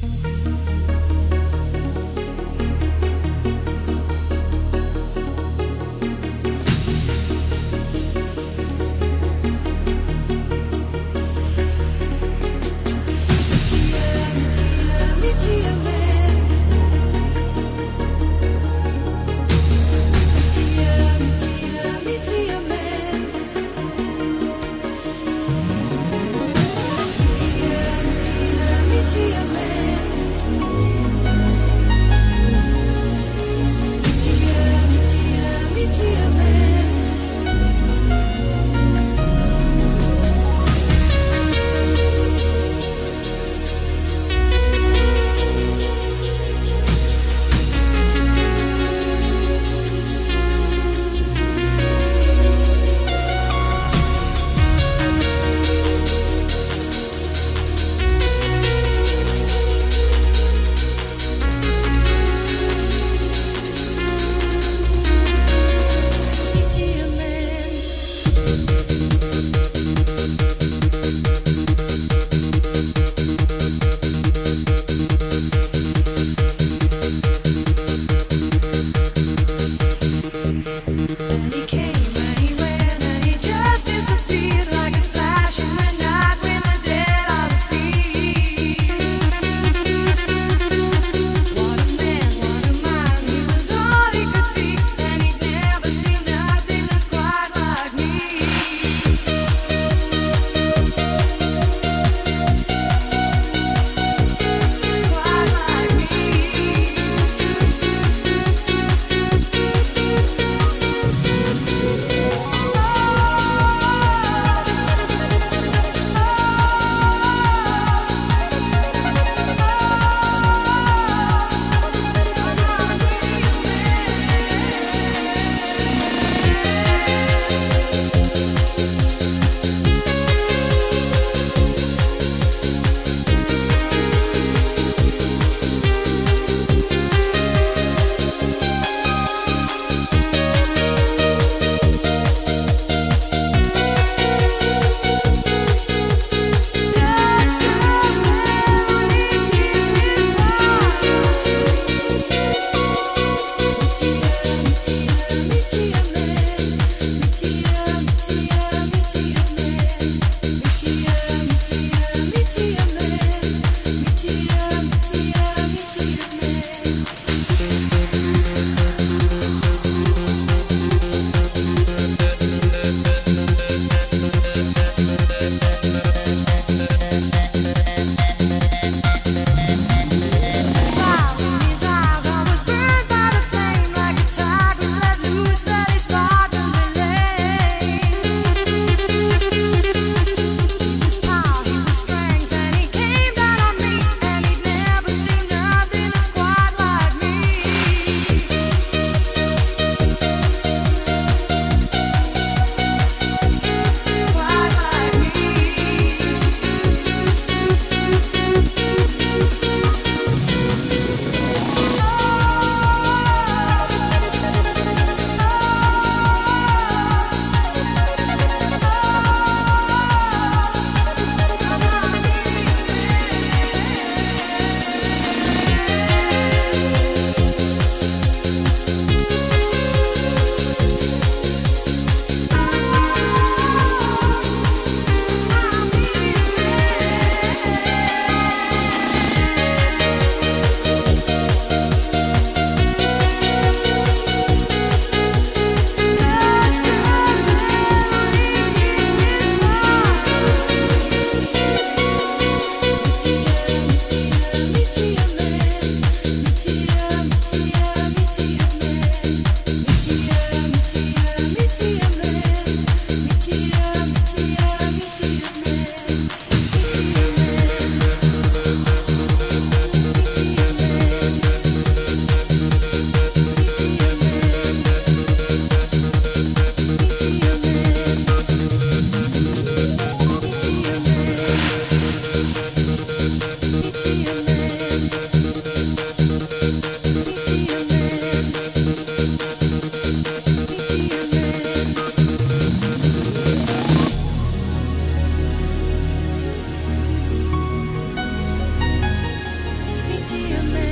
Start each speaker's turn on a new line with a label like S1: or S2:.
S1: to to you, man.